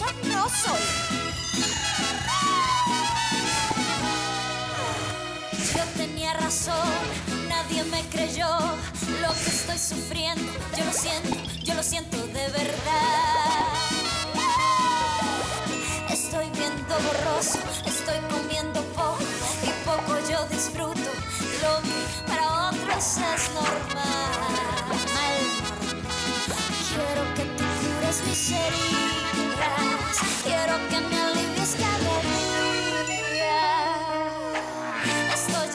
soy. Yo tenía razón, nadie me creyó lo que estoy sufriendo. Yo lo siento, yo lo siento de verdad. Estoy viendo borroso, estoy comiendo poco y poco yo disfruto. Lo que para otros es normal. Quiero que tú cures mis heridas, quiero que me alivies cada día. Estoy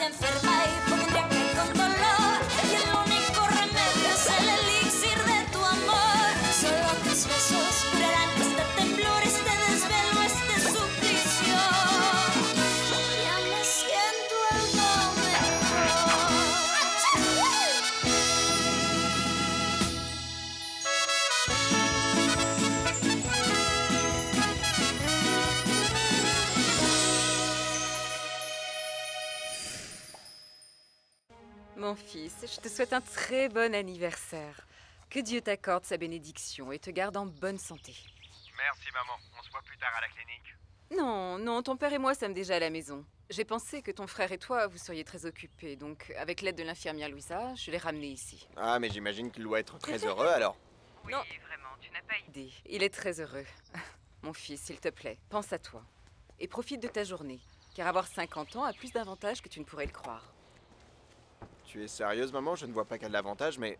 je te souhaite un très bon anniversaire. Que Dieu t'accorde sa bénédiction et te garde en bonne santé. Merci maman, on se voit plus tard à la clinique. Non, non, ton père et moi sommes déjà à la maison. J'ai pensé que ton frère et toi, vous seriez très occupés, donc avec l'aide de l'infirmière Louisa, je l'ai ramené ici. Ah, mais j'imagine qu'il doit être très heureux alors. Oui, vraiment, tu n'as pas idée. Il est très heureux. Mon fils, s'il te plaît, pense à toi. Et profite de ta journée, car avoir 50 ans a plus d'avantages que tu ne pourrais le croire. Tu es sérieuse, maman Je ne vois pas quel avantage, mais.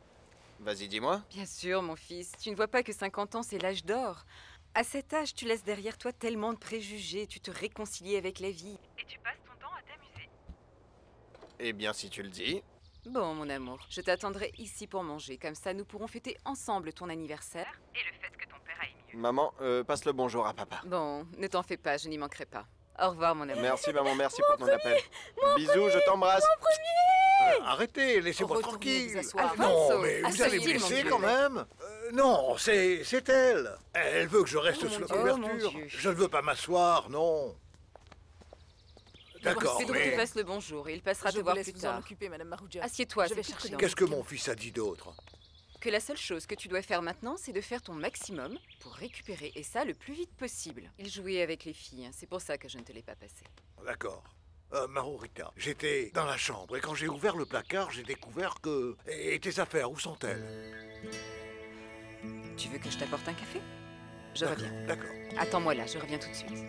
Vas-y, dis-moi. Bien sûr, mon fils, tu ne vois pas que 50 ans, c'est l'âge d'or. À cet âge, tu laisses derrière toi tellement de préjugés, tu te réconcilies avec la vie. Et tu passes ton temps à t'amuser. Eh bien, si tu le dis. Bon, mon amour, je t'attendrai ici pour manger. Comme ça, nous pourrons fêter ensemble ton anniversaire et le fait que ton père aille mieux. Maman, euh, passe le bonjour à papa. Bon, ne t'en fais pas, je n'y manquerai pas. Au revoir, mon amour. Merci, maman, merci pour ton appel. Bisous, je t'embrasse. Arrêtez, laissez-moi tranquille. Ah, non, mais vous allez me laisser quand même. Euh, non, c'est c'est elle. Elle veut que je reste Oh, sous la Dieu. Couverture. Je ne veux pas m'asseoir, non. D'accord, C'est donc mais tu passes le bonjour et il passera Je te voir plus vous en tard. occuper, Madame Marouja. Assieds-toi, qu'est-ce que mon fils a dit d'autre? Que la seule chose que tu dois faire maintenant, c'est de faire ton maximum pour récupérer, et ça le plus vite possible. Il jouait avec les filles, hein, c'est pour ça que je ne te l'ai pas passé. D'accord. Euh, Marorita, j'étais dans la chambre et quand j'ai ouvert le placard, j'ai découvert que... Et tes affaires, où sont-elles? Tu veux que je t'apporte un café? Je reviens. D'accord. Attends-moi là, je reviens tout de suite.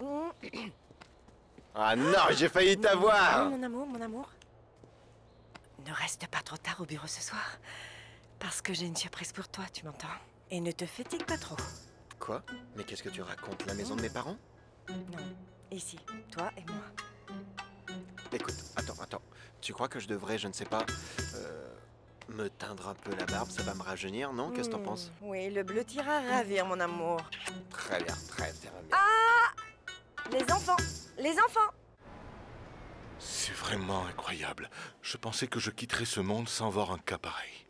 Ah non, j'ai failli t'avoir Mon amour, mon amour. Ne reste pas trop tard au bureau ce soir. Parce que j'ai une surprise pour toi, tu m'entends Et ne te fatigue pas trop. Quoi? Mais qu'est-ce que tu racontes? La maison de mes parents? Non, ici, toi et moi. Écoute, attends, attends. Tu crois que je devrais, je ne sais pas, euh, me teindre un peu la barbe? Ça va me rajeunir, non? Qu'est-ce que t'en Hmm, penses? Oui, le bleu t'ira ravir, mon amour. Très bien, très bien. Les enfants Les enfants C'est vraiment incroyable. Je pensais que je quitterais ce monde sans voir un cas pareil.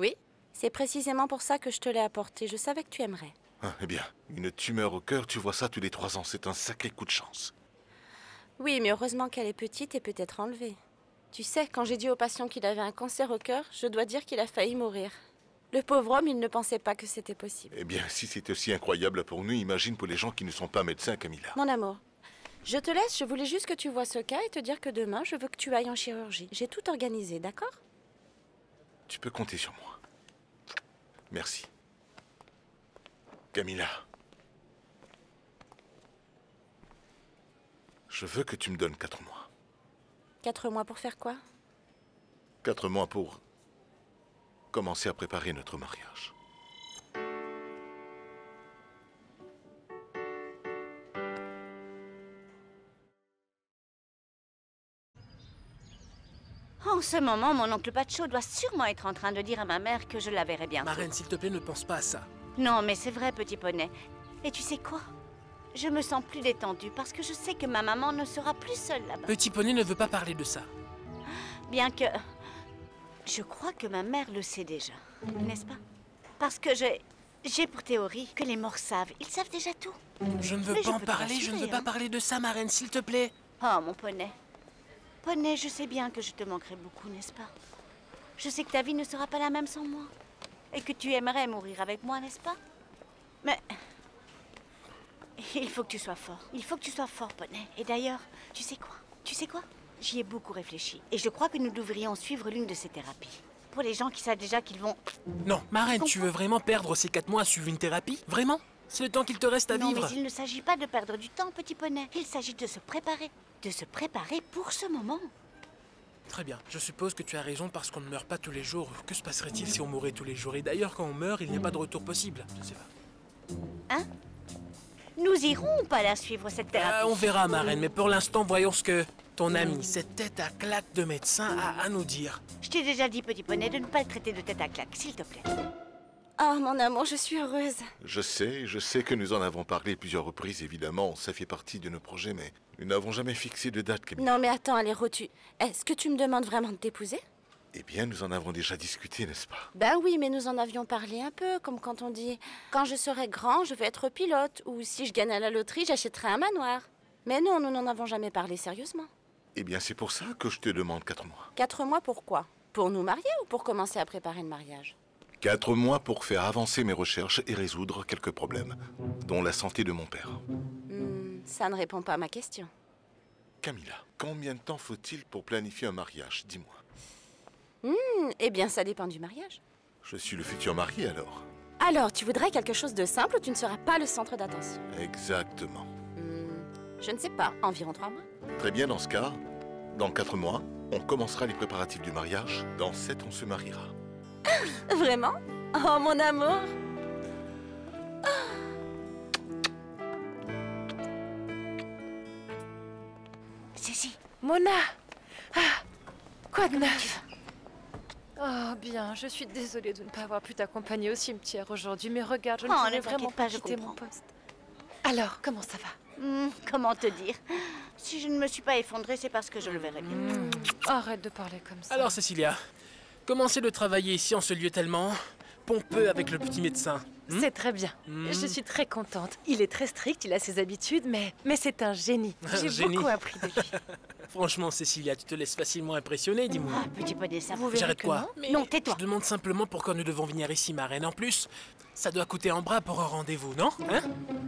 Oui, c'est précisément pour ça que je te l'ai apporté. Je savais que tu aimerais. Ah, eh bien, une tumeur au cœur, tu vois ça tous les trois ans. C'est un sacré coup de chance. Oui, mais heureusement qu'elle est petite et peut être enlevée. Tu sais, quand j'ai dit au patient qu'il avait un cancer au cœur, je dois dire qu'il a failli mourir. Le pauvre homme, il ne pensait pas que c'était possible. Eh bien, si c'est aussi incroyable pour nous, imagine pour les gens qui ne sont pas médecins, Camilla. Mon amour, je te laisse, je voulais juste que tu vois ce cas et te dire que demain, je veux que tu ailles en chirurgie. J'ai tout organisé, d'accord? Tu peux compter sur moi. Merci. Camilla. Je veux que tu me donnes quatre mois. Quatre mois pour faire quoi? Quatre mois pour commencer à préparer notre mariage. En ce moment, mon oncle Pacho doit sûrement être en train de dire à ma mère que je la verrai bientôt. Ma reine, s'il te plaît, ne pense pas à ça. Non, mais c'est vrai, petit poney. Et tu sais quoi? Je me sens plus détendue parce que je sais que ma maman ne sera plus seule là-bas. Petit poney ne veut pas parler de ça. Bien que... Je crois que ma mère le sait déjà, n'est-ce pas? Parce que j'ai... J'ai pour théorie que les morts savent. Ils savent déjà tout. Je ne veux Mais pas en parler, je ne veux pas hein. parler de ça, ma reine, s'il te plaît. Oh, mon poney. Poney, je sais bien que je te manquerai beaucoup, n'est-ce pas? Je sais que ta vie ne sera pas la même sans moi. Et que tu aimerais mourir avec moi, n'est-ce pas? Mais. Il faut que tu sois fort. Il faut que tu sois fort, Poney. Et d'ailleurs, tu sais quoi? Tu sais quoi? J'y ai beaucoup réfléchi. Et je crois que nous devrions suivre l'une de ces thérapies. Pour les gens qui savent déjà qu'ils vont. Non, ma reine, tu veux vraiment perdre ces quatre mois à suivre une thérapie? Vraiment? C'est le temps qu'il te reste à non, vivre. mais il ne s'agit pas de perdre du temps, petit poney. Il s'agit de se préparer. De se préparer pour ce moment. Très bien, je suppose que tu as raison parce qu'on ne meurt pas tous les jours. Que se passerait-il si on mourait tous les jours? Et d'ailleurs, quand on meurt, il n'y a pas de retour possible. Je sais pas. Hein? Nous irons pas la suivre, cette thérapie. Euh, on verra, ma reine, mais pour l'instant, voyons ce que ton ami, cette tête à claque de médecin, a à nous dire. Je t'ai déjà dit, petit poney, de ne pas le traiter de tête à claque, s'il te plaît. Oh, mon amour, je suis heureuse. Je sais, je sais que nous en avons parlé plusieurs reprises, évidemment, ça fait partie de nos projets, mais nous n'avons jamais fixé de date, Camille. Non, mais attends, Aléro, tu... Est-ce que tu me demandes vraiment de t'épouser? Eh bien, nous en avons déjà discuté, n'est-ce pas? Ben oui, mais nous en avions parlé un peu, comme quand on dit quand je serai grand, je vais être pilote, ou si je gagne à la loterie, j'achèterai un manoir. Mais non, nous n'en avons jamais parlé sérieusement. Eh bien, c'est pour ça que je te demande quatre mois. Quatre mois, pourquoi? Pour nous marier ou pour commencer à préparer le mariage? Quatre mois pour faire avancer mes recherches et résoudre quelques problèmes, dont la santé de mon père. Hmm, Ça ne répond pas à ma question. Camilla, combien de temps faut-il pour planifier un mariage Dis-moi? Hmm, eh bien, ça dépend du mariage. Je suis le futur mari alors Alors, tu voudrais quelque chose de simple où tu ne seras pas le centre d'attention? Exactement. Hmm, Je ne sais pas, environ trois mois. Très bien, dans ce cas, dans quatre mois, on commencera les préparatifs du mariage. Dans sept, on se mariera. Vraiment? Oh, mon amour Cécile, Mona Ah Quoi de neuf? Oh bien, je suis désolée de ne pas avoir pu t'accompagner au cimetière aujourd'hui, mais regarde, je ne Oh, t'inquiète vraiment pas, je quitter comprends. mon poste. Alors, comment ça va? Hmm, comment te dire? Si je ne me suis pas effondrée, c'est parce que je le verrai bien. Hmm, Arrête de parler comme ça. Alors, Cécilia, commencez de travailler ici en ce lieu tellement pompeux avec le petit médecin. Hmm? C'est très bien. Hmm. Je suis très contente. Il est très strict, il a ses habitudes, mais, mais c'est un génie. J'ai beaucoup appris de lui. Franchement, Cécilia, tu te laisses facilement impressionner, dis-moi. Ah, petit poney, ça Vous J'arrête quoi? non. Mais Non, tais-toi. Je demande simplement pourquoi nous devons venir ici, ma reine. En plus, ça doit coûter un bras pour un rendez-vous, non? Hein?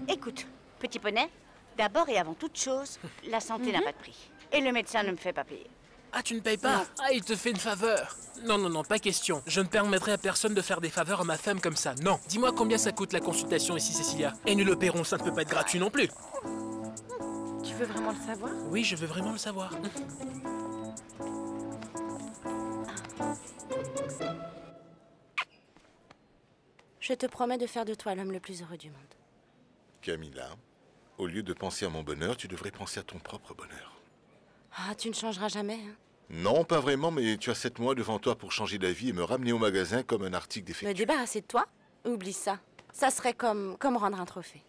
Écoute, petit poney, d'abord et avant toute chose, la santé n'a pas de prix. Et le médecin ne me fait pas payer. Ah, tu ne payes pas Ah, il te fait une faveur Non, non, non, pas question. Je ne permettrai à personne de faire des faveurs à ma femme comme ça. Non. Dis-moi combien ça coûte la consultation ici, Cécilia. Et nous le paierons, ça ne peut pas être gratuit non plus. Tu veux vraiment le savoir? Oui, je veux vraiment le savoir. Je te promets de faire de toi l'homme le plus heureux du monde. Camilla, au lieu de penser à mon bonheur, tu devrais penser à ton propre bonheur. Ah, tu ne changeras jamais, hein Non, pas vraiment, mais tu as sept mois devant toi pour changer d'avis et me ramener au magasin comme un article Me défectueux. débarrasser de toi? Oublie ça. Ça serait comme, comme rendre un trophée.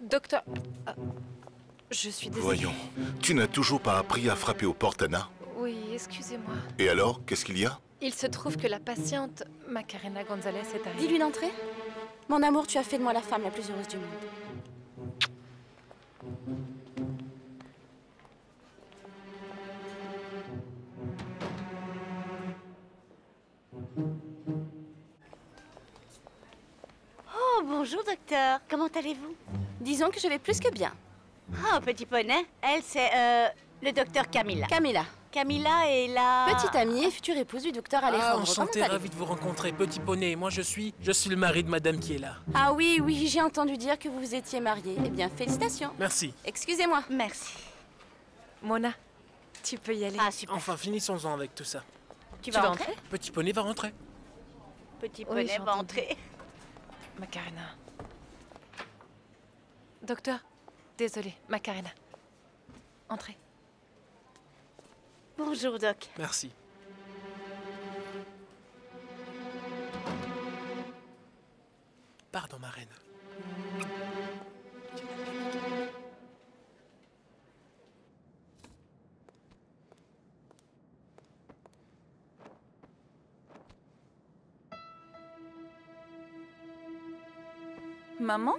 Docteur... Ah, je suis désolée. Voyons, tu n'as toujours pas appris à frapper aux portes, Anna? Oui, excusez-moi. Et alors, qu'est-ce qu'il y a? Il se trouve que la patiente, Macarena Gonzalez, est arrivée. Dis-lui d'entrer. Mon amour, tu as fait de moi la femme la plus heureuse du monde. Bonjour docteur. Comment allez-vous? Disons que je vais plus que bien. Ah, petit poney, elle c'est euh, le docteur Camilla. Camilla, Camilla est la... petite amie et future épouse du docteur Ah, Alejandro. enchanté, Comment allez-vous? ravi de vous rencontrer, petit poney. Moi, je suis, je suis le mari de madame qui est là. Ah oui, oui, j'ai entendu dire que vous étiez mariés. Eh bien, félicitations. Merci. Excusez-moi. Merci. Mona, tu peux y aller. Ah, super. Enfin, finissons-en avec tout ça. tu tu vas vas entrer entrer? Petit poney va rentrer. Petit poney va entendu. entrer. Macarena. Docteur, désolé, Macarena. Entrez. Bonjour doc. Merci. Pardon, ma reine. Maman?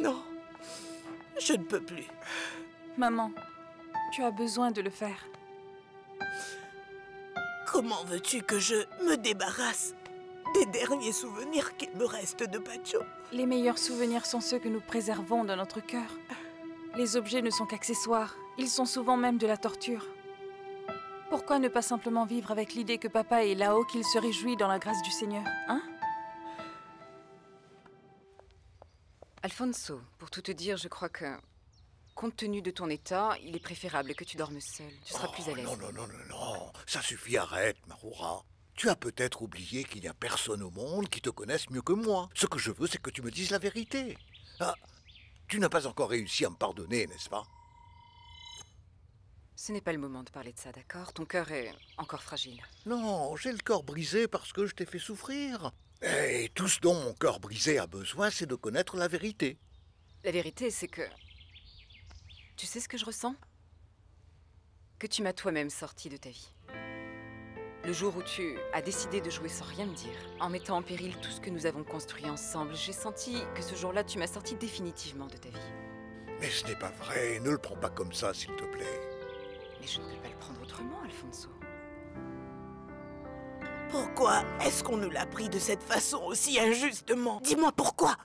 Non, je ne peux plus. Maman, Tu as besoin de le faire. Comment veux-tu que je me débarrasse des derniers souvenirs qu'il me reste de Pacho Les meilleurs souvenirs sont ceux que nous préservons dans notre cœur. Les objets ne sont qu'accessoires. Ils sont souvent même de la torture. Pourquoi ne pas simplement vivre avec l'idée que papa est là-haut, qu'il se réjouit dans la grâce du Seigneur, hein? Alfonso, pour tout te dire, je crois que, compte tenu de ton état, il est préférable que tu dormes seul. Tu seras plus à l'aise. Oh, Non, non, non, non, non. Ça suffit, arrête, Marura. Tu as peut-être oublié qu'il n'y a personne au monde qui te connaisse mieux que moi. Ce que je veux, c'est que tu me dises la vérité. Ah, tu n'as pas encore réussi à me pardonner, n'est-ce pas? Ce n'est pas le moment de parler de ça, d'accord? Ton cœur est encore fragile. Non, j'ai le cœur brisé parce que je t'ai fait souffrir. Et tout ce dont mon cœur brisé a besoin, c'est de connaître la vérité. La vérité, c'est que... Tu sais ce que je ressens? Que tu m'as toi-même sorti de ta vie. Le jour où tu as décidé de jouer sans rien me dire, en mettant en péril tout ce que nous avons construit ensemble, j'ai senti que ce jour-là, tu m'as sorti définitivement de ta vie. Mais ce n'est pas vrai, ne le prends pas comme ça, s'il te plaît. Mais je ne peux pas le prendre autrement, Alfonso. Pourquoi est-ce qu'on nous l'a pris de cette façon aussi injustement? Dis-moi pourquoi?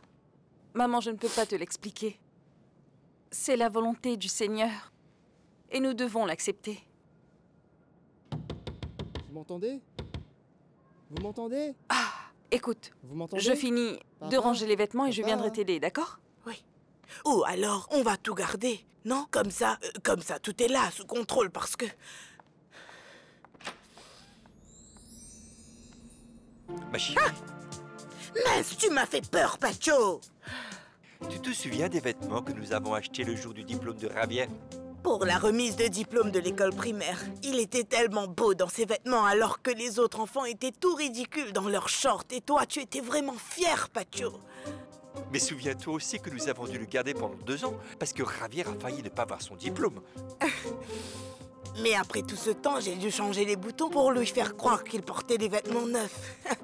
Maman, je ne peux pas te l'expliquer. C'est la volonté du Seigneur. Et nous devons l'accepter. Vous m'entendez? Vous m'entendez? Écoute, Vous m'entendez? je finis de ranger les vêtements et je viendrai t'aider, d'accord? Ou alors, on va tout garder, non Comme ça, euh, comme ça, tout est là, sous contrôle, parce que... Ma chérie, Mince, tu m'as fait peur, Pacho tu te souviens des vêtements que nous avons achetés le jour du diplôme de Ravière Pour la remise de diplôme de l'école primaire, il était tellement beau dans ses vêtements alors que les autres enfants étaient tout ridicules dans leurs shorts et toi, tu étais vraiment fier, Pacho. Mais souviens-toi aussi que nous avons dû le garder pendant deux ans parce que Ravière a failli ne pas avoir son diplôme. Mais après tout ce temps, j'ai dû changer les boutons pour lui faire croire qu'il portait des vêtements neufs.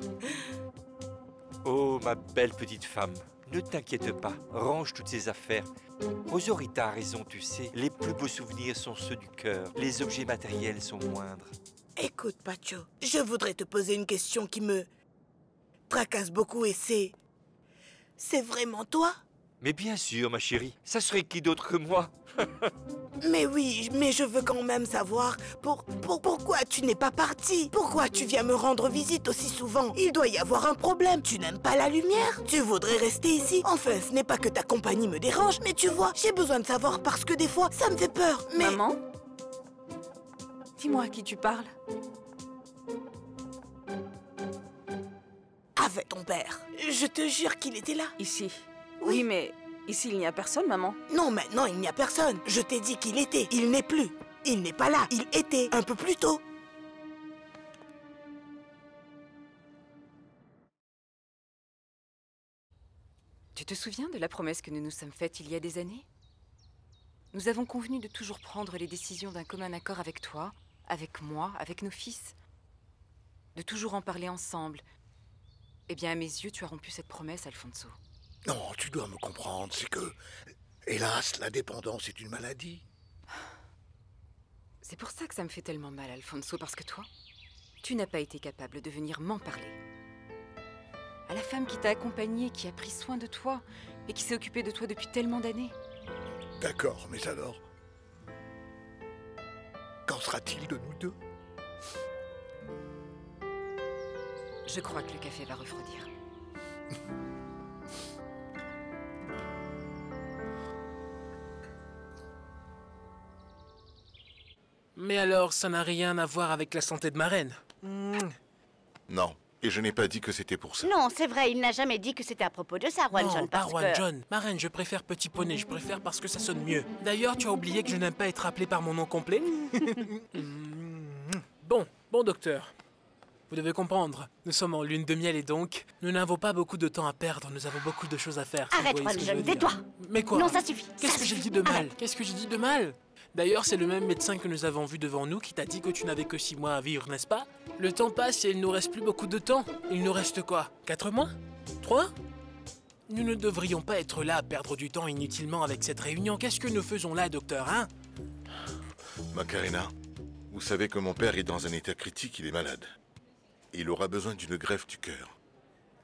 Oh, ma belle petite femme, ne t'inquiète pas, range toutes ces affaires. Rosorita a raison, tu sais, les plus beaux souvenirs sont ceux du cœur. Les objets matériels sont moindres. Écoute, Pacho, je voudrais te poser une question qui me tracasse beaucoup et c'est... C'est vraiment toi? Mais bien sûr, ma chérie, ça serait qui d'autre que moi? Mais oui, mais je veux quand même savoir pour, pour pourquoi tu n'es pas parti? Pourquoi tu viens me rendre visite aussi souvent? Il doit y avoir un problème. Tu n'aimes pas la lumière? Tu voudrais rester ici? Enfin, ce n'est pas que ta compagnie me dérange, mais tu vois, j'ai besoin de savoir parce que des fois, ça me fait peur. Mais Maman? Dis-moi à qui tu parles. Ton père. Je te jure qu'il était là. Ici. Oui, mais ici, il n'y a personne, maman. Non, maintenant, il n'y a personne. Je t'ai dit qu'il était. Il n'est plus. Il n'est pas là. Il était un peu plus tôt. Tu te souviens de la promesse que nous nous sommes faite il y a des années? Nous avons convenu de toujours prendre les décisions d'un commun accord avec toi, avec moi, avec nos fils. De toujours en parler ensemble. Eh bien, à mes yeux, tu as rompu cette promesse, Alfonso. Non, tu dois me comprendre, c'est que... Hélas, la dépendance est une maladie. C'est pour ça que ça me fait tellement mal, Alfonso, parce que toi, tu n'as pas été capable de venir m'en parler. À la femme qui t'a accompagnée, qui a pris soin de toi et qui s'est occupée de toi depuis tellement d'années. D'accord, mais alors Qu'en sera-t-il de nous deux? Je crois que le café va refroidir. Mais alors, ça n'a rien à voir avec la santé de ma reine. Non, et je n'ai pas dit que c'était pour ça. Non, c'est vrai, il n'a jamais dit que c'était à propos de ça, Juan non, John, pas parce Juan que... John. Ma reine, je préfère Petit Poney, je préfère parce que ça sonne mieux. D'ailleurs, tu as oublié que je n'aime pas être appelé par mon nom complet Bon, bon docteur. Vous devez comprendre, nous sommes en lune de miel et donc, nous n'avons pas beaucoup de temps à perdre, nous avons beaucoup de choses à faire. Arrête, Juan ce que je tais-toi Mais quoi Non, ça suffit, Qu'est-ce que j'ai dit de mal Qu'est-ce que j'ai dit de mal D'ailleurs, c'est le même médecin que nous avons vu devant nous qui t'a dit que tu n'avais que six mois à vivre, n'est-ce pas Le temps passe et il nous reste plus beaucoup de temps. Il nous reste quoi Quatre mois Trois Nous ne devrions pas être là à perdre du temps inutilement avec cette réunion. Qu'est-ce que nous faisons là, docteur, hein Macarena, vous savez que mon père est dans un état critique, il est malade. Il aura besoin d'une greffe du cœur.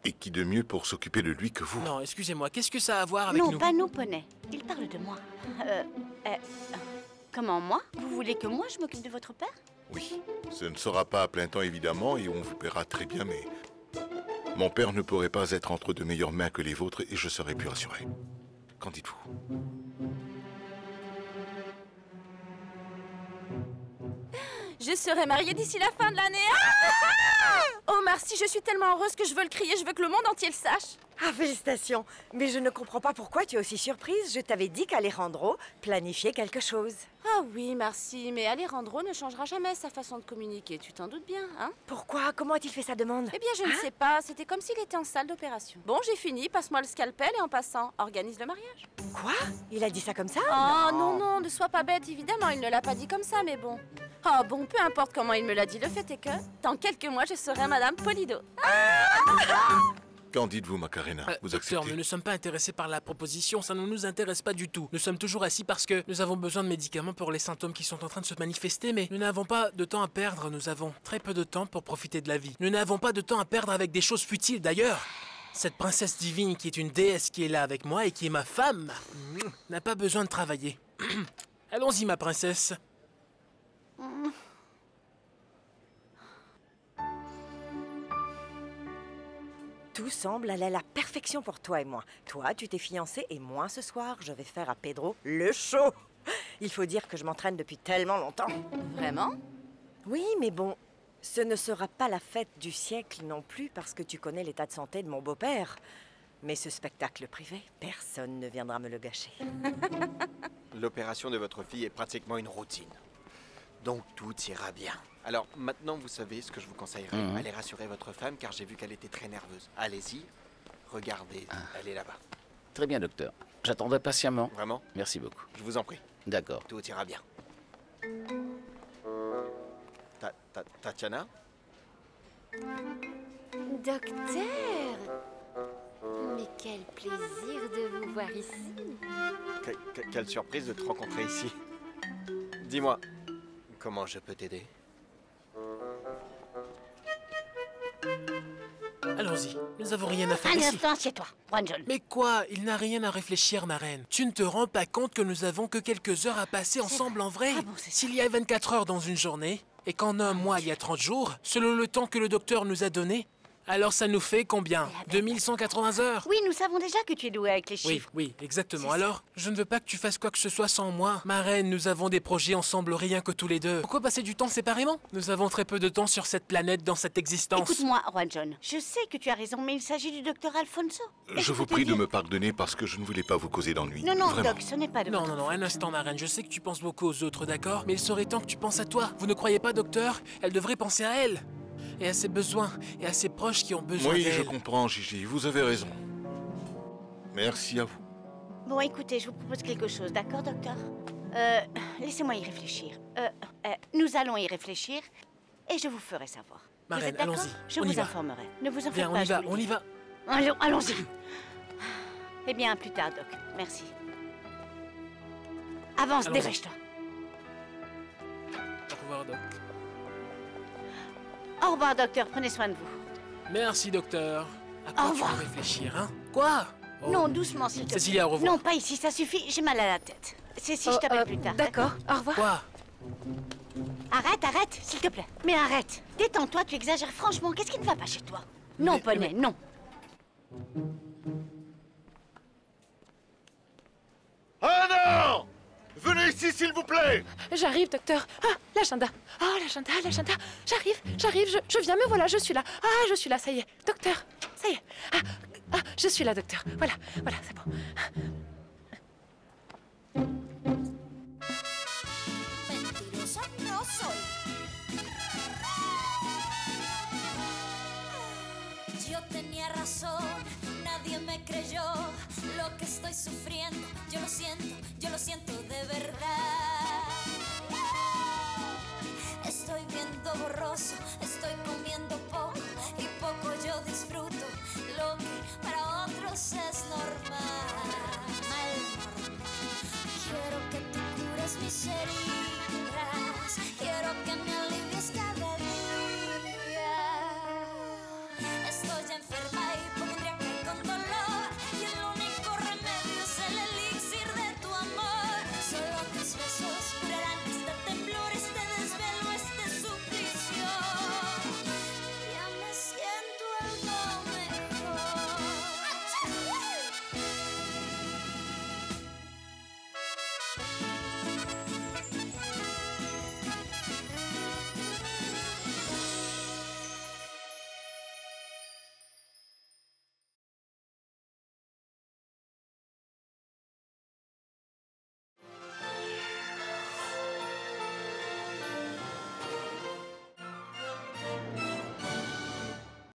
Et qui de mieux pour s'occuper de lui que vous? Non, excusez-moi, qu'est-ce que ça a à voir avec non, nous? pas nous, poney. Il parle de moi. Euh, euh, comment moi? Vous voulez que moi je m'occupe de votre père? Oui. Ce ne sera pas à plein temps évidemment et on vous paiera très bien, mais mon père ne pourrait pas être entre de meilleures mains que les vôtres et je serais plus rassuré. Qu'en dites-vous? Je serai mariée d'ici la fin de l'année. Ah oh merci, je suis tellement heureuse que je veux le crier, je veux que le monde entier le sache. Ah, félicitations. Mais je ne comprends pas pourquoi tu es aussi surprise. Je t'avais dit qu'Alejandro planifiait quelque chose. Ah oui, merci, mais Alejandro ne changera jamais sa façon de communiquer, tu t'en doutes bien, hein? Pourquoi? Comment a-t-il fait sa demande? Eh bien, je ne Hein? sais pas, c'était comme s'il était en salle d'opération. Bon, j'ai fini, passe-moi le scalpel et en passant, organise le mariage. Quoi? Il a dit ça comme ça? Oh non, non, ne sois pas bête, évidemment, il ne l'a pas dit comme ça, mais bon. Oh bon, peu importe comment il me l'a dit, le fait est que, dans quelques mois, je serai Madame Polido. Qu'en dites-vous, Macarena Euh, Vous docteur, acceptez nous ne sommes pas intéressés par la proposition, ça ne nous intéresse pas du tout. Nous sommes toujours assis parce que nous avons besoin de médicaments pour les symptômes qui sont en train de se manifester, mais nous n'avons pas de temps à perdre, nous avons très peu de temps pour profiter de la vie. Nous n'avons pas de temps à perdre avec des choses futiles d'ailleurs. Cette princesse divine qui est une déesse qui est là avec moi et qui est ma femme mm, n'a pas besoin de travailler. Allons-y, ma princesse. Tout semble aller à la perfection pour toi et moi. Toi, tu t'es fiancé et moi, ce soir, je vais faire à Pedro le show. Il faut dire que je m'entraîne depuis tellement longtemps. Vraiment? Oui, mais bon, ce ne sera pas la fête du siècle non plus parce que tu connais l'état de santé de mon beau-père. Mais ce spectacle privé, personne ne viendra me le gâcher. L'opération de votre fille est pratiquement une routine. Donc tout ira bien. Alors maintenant, vous savez ce que je vous conseillerais. Mhm. Allez rassurer votre femme car j'ai vu qu'elle était très nerveuse. Allez-y, regardez, elle est là-bas. Très bien, docteur. J'attendrai patiemment. Vraiment Merci beaucoup. Je vous en prie. D'accord. Tout ira bien. Ta- ta- Tatiana Docteur Mais quel plaisir de vous voir ici. Que- que- Quelle surprise de te rencontrer ici. Dis-moi, comment je peux t'aider Allons-y, nous n'avons rien à faire Un ici. instant, assieds-toi, Juanjol. Mais quoi Il n'a rien à réfléchir, ma reine. Tu ne te rends pas compte que nous avons que quelques heures à passer ensemble en vrai S'il y a 24 heures dans une journée, et qu'en un mois il y a 30 jours, selon le temps que le docteur nous a donné, alors ça nous fait combien? 2180 heures Oui, nous savons déjà que tu es doué avec les Oui, chiffres. oui, exactement. Alors, je ne veux pas que tu fasses quoi que ce soit sans moi. Ma reine, nous avons des projets ensemble rien que tous les deux. Pourquoi passer du temps séparément? Nous avons très peu de temps sur cette planète dans cette existence. Écoute-moi, Juan John. Je sais que tu as raison, mais il s'agit du docteur Alfonso. Je vous prie de me pardonner parce que je ne voulais pas vous causer d'ennui. Non, non, Vraiment. Doc, ce n'est pas de Non, non, non, un instant, ma reine. Je sais que tu penses beaucoup aux autres, d'accord? Mais il serait temps que tu penses à toi. Vous ne croyez pas, docteur? Elle devrait penser à elle. Et à ses besoins. Et à ses proches qui ont besoin Oui, d'elle. je comprends, Gigi. Vous avez raison. Merci à vous. Bon, écoutez, je vous propose quelque chose, d'accord, docteur? Euh, laissez-moi y réfléchir. Euh, euh, nous allons y réfléchir et je vous ferai savoir. Ma vous reine, êtes d'accord? allons-y. Je On y vous va. informerai. Ne vous en faites Viens, on pas. y je va, on y va. Allons- Allons-y. eh bien, à plus tard, Doc. Merci. Avance, dépêche-toi. Au revoir, Doc. Au revoir, docteur. Prenez soin de vous. Merci, docteur. À quoi Au tu revoir. veux réfléchir, hein? Quoi? Oh. Non, doucement, s'il te plaît. Cécilia, au revoir. Non, pas ici, ça suffit. J'ai mal à la tête. Cécile, je Oh, t'appelle euh, plus tard. d'accord. Au revoir. Quoi? Arrête, arrête, s'il te plaît. Mais arrête. Détends-toi, tu exagères franchement. Qu'est-ce qui ne va pas chez toi? Non, Mais- poney, mais- non. Ah non Venez ici, s'il vous plaît J'arrive, docteur. Ah, l'agenda. Ah, l'agenda, l'agenda. J'arrive, j'arrive, je, je viens, me voilà, je suis là. Ah, je suis là, ça y est. Docteur, ça y est. Ah, ah, je suis là, docteur. Voilà, voilà, c'est bon. Yo tenía razón, Nadie me creyó lo que estoy sufriendo. Yo lo siento, yo lo siento de verdad. Estoy viendo borroso, estoy comiendo poco y poco yo disfruto lo que para otros es normal. Quiero que tú cures mis heridas.